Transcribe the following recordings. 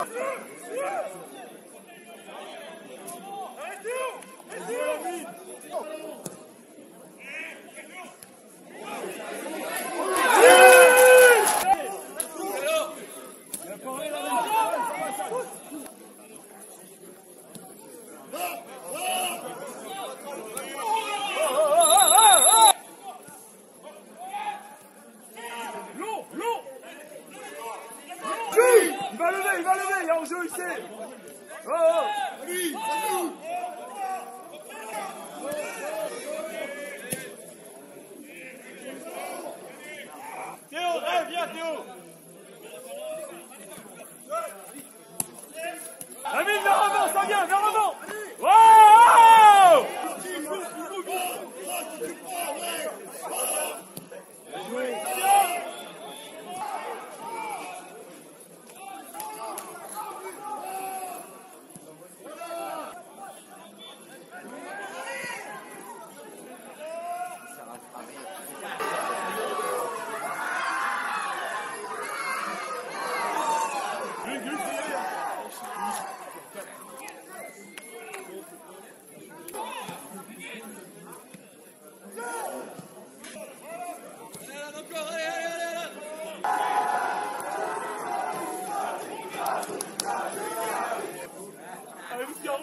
Yes! Yes! Uou!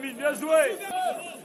mesdames, me joué